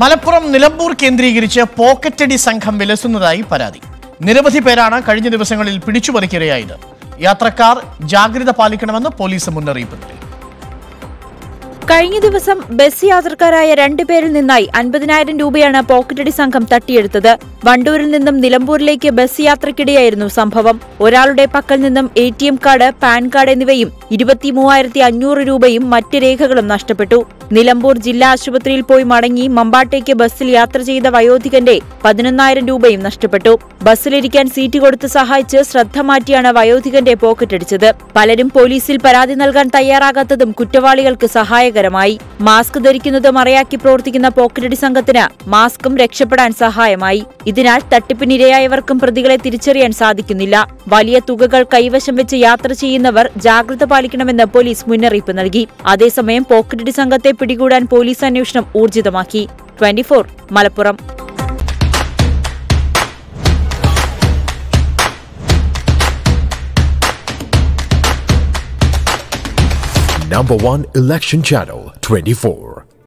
മലപ്പുറം നിലമ്പൂർ കേന്ദ്രീകരിച്ച് പോക്കറ്റടി സംഘം വിലസുന്നതായി പരാതി. നിരവധി പേരാണ് കഴിഞ്ഞ ദിവസങ്ങളിൽ പിടിച്ചുപറിക്കിരയായത് യാത്രക്കാർ ജാഗ്രത പാലിക്കണമെന്ന് പോലീസ് മുന്നറിയിപ്പ് നൽകി. കഴിഞ്ഞ ദിവസം ബസ് യാത്രക്കാരായ രണ്ടുപേരിൽ നിന്നായി അൻപതിനായിരം രൂപയാണ് പോക്കറ്റടി സംഘം തട്ടിയെടുത്തത്. വണ്ടൂരിൽ നിന്നും നിലമ്പൂരിലേക്ക് ബസ് യാത്രക്കിടെയായിരുന്നു സംഭവം. ഒരാളുടെ പക്കൽ നിന്നും A T M card PAN card എന്നിവയും ഇരുപത്തിമൂവായിരത്തി അഞ്ഞൂറ് രൂപയും മറ്റ് രേഖകളും നഷ്ടപ്പെട്ടു. നിലമ്പൂർ ജില്ലാ ആശുപത്രിയിൽ പോയി മടങ്ങി മമ്പാട്ടേക്ക് ബസ്സിൽ യാത്ര ചെയ്ത വയോധികന്റെ പതിനൊന്നായിരം രൂപയും നഷ്ടപ്പെട്ടു. ബസ്സിലിരിക്കാൻ സീറ്റ് കൊടുത്ത് സഹായിച്ച് ശ്രദ്ധ മാറ്റിയാണ് വയോധികന്റെ പോക്കറ്റടിച്ചത്. പലരും പോലീസിൽ പരാതി നൽകാൻ തയ്യാറാകാത്തതും കുറ്റവാളികൾക്ക് സഹായകരമായി മാസ്ക് ധരിക്കുന്നത് മറയാക്കി പ്രവർത്തിക്കുന്ന പോക്കറ്റടി സംഘത്തിന് മാസ്കും രക്ഷപ്പെടാൻ സഹായമായി. ഇതിനാൽ തട്ടിപ്പിനിരയായവർക്കും പ്രതികളെ തിരിച്ചറിയാൻ സാധിക്കുന്നില്ല. വലിയ തുകകൾ കൈവശം വെച്ച് യാത്ര ചെയ്യുന്നവർ ജാഗ്രത പാലിക്കണമെന്ന് പോലീസ് മുന്നറിയിപ്പ് നൽകി. അതേസമയം പോക്കറ്റടി സംഘത്തെ പിടികൂടാൻ പോലീസ് അന്വേഷണം ഊർജിതമാക്കി. Twenty Malappuram. Number one election channel 24.